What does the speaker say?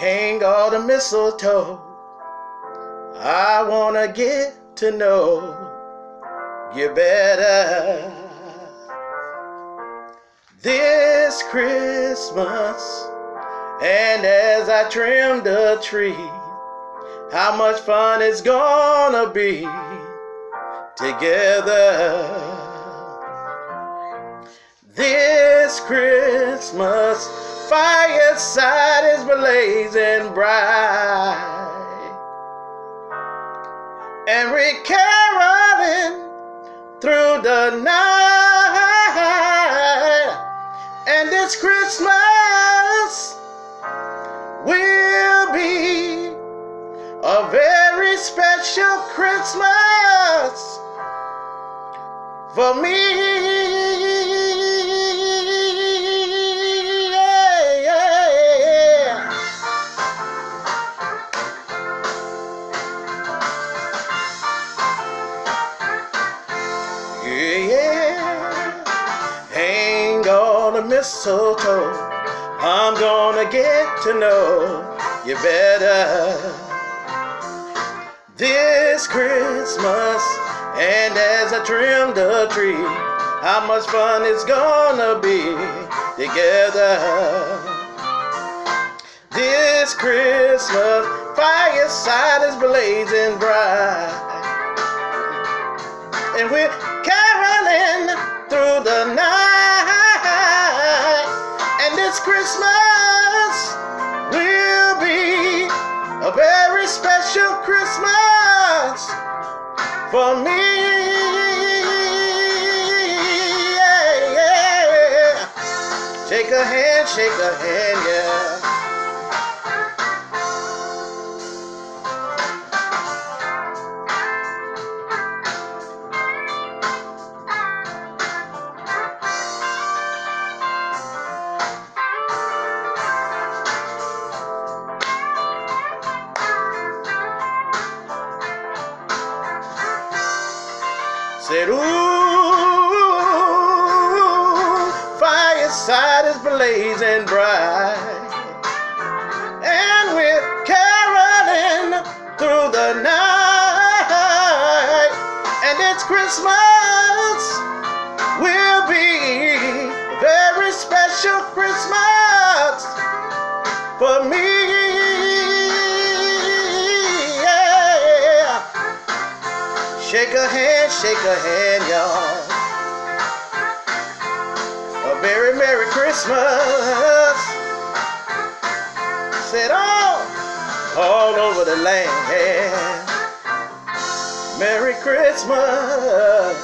hang all the mistletoe. I wanna get to know you better this Christmas. And as I trim the tree, how much fun it's gonna be together. This Christmas, fireside is blazing bright. And we're caroling through the night. And this Christmas will be a very special Christmas for me. Mistletoe. I'm gonna get to know you better this Christmas. And as I trim the tree, how much fun it's gonna be together. This Christmas, fireside is blazing bright and we're caroling through the night. And this Christmas will be a very special Christmas for me. Yeah, yeah. Shake a hand, shake a hand, yeah. Said, ooh, fireside is blazing bright. And we're caroling through the night. And it's Christmas will be a very special Christmas for me. Shake a hand, shake a hand, y'all. A very Merry Christmas. Said all, all over the land. Merry Christmas.